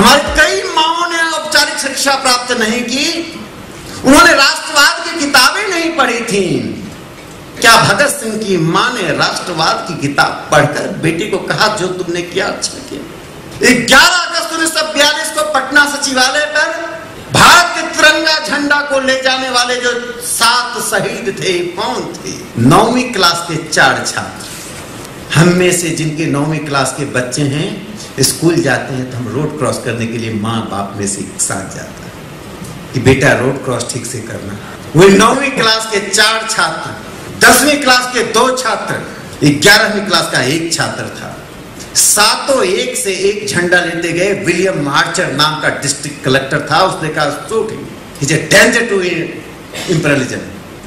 हमारी कई माओ ने औपचारिक शिक्षा प्राप्त नहीं की। उन्होंने राष्ट्रवाद की किताबें नहीं पढ़ी थी। क्या भगत सिंह की माँ ने राष्ट्रवाद की किताब पढ़कर बेटे को कहा, जो तुमने किया अच्छा किया। ग्यारह अगस्त उन्नीस सौ बयालीस को पटना सचिवालय पर भारत के तिरंगा झंडा को ले जाने वाले जो सात शहीद थे, कौन थे? नौवीं क्लास के चार छात्र। हम में से जिनके नौवीं क्लास के बच्चे हैं स्कूल जाते हैं तो हम रोड क्रॉस करने के लिए माँ बाप में से एक साथ जाता है कि बेटा रोड क्रॉस ठीक से करना। वो नौवीं क्लास के चार छात्र, दसवीं क्लास के दो छात्र ग्यारहवीं क्लास का एक छात्र था। सातों एक से एक झंडा लेते गए। विलियम मार्चर नाम का डिस्ट्रिक्ट कलेक्टर था। उसने कहा danger to imperialism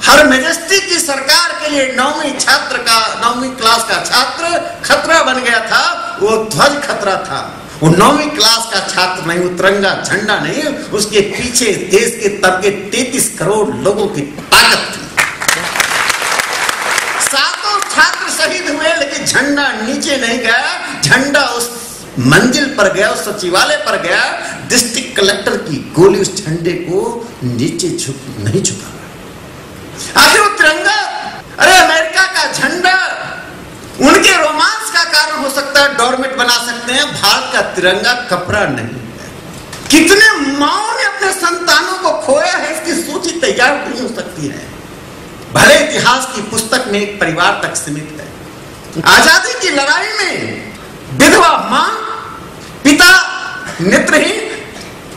her majesty की सरकार के लिए नौवीं छात्र का, नौवीं क्लास का छात्र खतरा बन गया था। वो ध्वज खतरा था। वो नौवीं क्लास का छात्र नहीं, वो तिरंगा झंडा नहीं, उसके पीछे देश के तब के तैतीस करोड़ लोगों की ताकत थी। सातों छात्र शहीद हुए, लेकिन झंडा नीचे नहीं गया। झंडा उस मंजिल पर गया, उस सचिवालय पर गया। डिस्ट्रिक्ट कलेक्टर की गोली उस झंडे को नीचे झुक नहीं झुका आखिर वो तिरंगा, अरे अमेरिका का झंडा कारण हो सकता है डोरमेट बना सकते हैं भारत का तिरंगा कपड़ा नहीं है। कितने माओ ने अपने संतानों को खोया है, इसकी सूची तैयार नहीं हो सकती है। भले इतिहास की पुस्तक में एक परिवार तक सीमित है। आज़ादी की लड़ाई में विधवा माँ, पिता नेत्रहीन,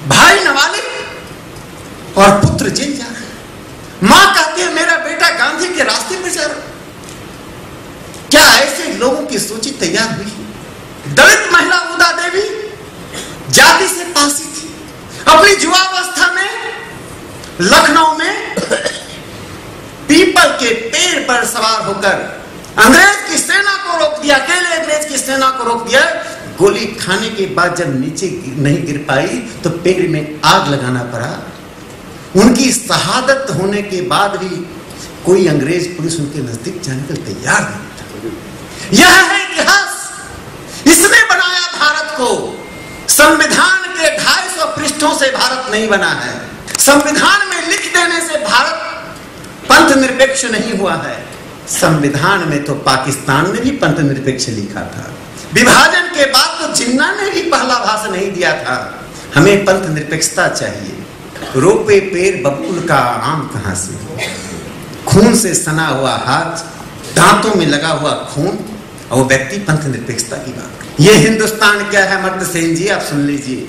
भाई नाबालिग और पुत्र जेल जा रहे माँ कहती है, मेरा बेटा गांधी के रास्ते पर जा रहा क्या ऐसे लोगों की सूची तैयार हुई। दलित महिला उदा देवी जाति से पासी थी। अपनी युवावस्था में, लखनऊ में, पीपल के पेड़ पर सवार होकर अंग्रेज़ की सेना को रोक दिया। अकेले अंग्रेज़ की सेना को रोक दिया। गोली खाने के बाद जब नीचे नहीं गिर पाई तो पेड़ में आग लगाना पड़ा। उनकी शहादत होने के बाद भी कोई अंग्रेज़ पुलिस उनके नज़दीक जाने को तैयार नहीं था। यह है इतिहास। इसने बनाया भारत को। संविधान के 250 पृष्ठों से भारत नहीं बना है। संविधान में लिख देने से भारत पंथ निरपेक्ष नहीं हुआ है। संविधान में तो पाकिस्तान ने भी पंथ निरपेक्ष लिखा था। विभाजन के बाद तो जिन्ना ने भी पहला भाषण नहीं दिया था। हमें पंथ निरपेक्षता चाहिए। रोपे पेड़ बबूल का आम कहाँ से? खून से सना हुआ हाथ, दांतों में लगा हुआ खून। और वो व्यक्ति पंथ निरपेक्षता की बात ये हिंदुस्तान क्या है, मर्द सेन जी, आप सुन लीजिए।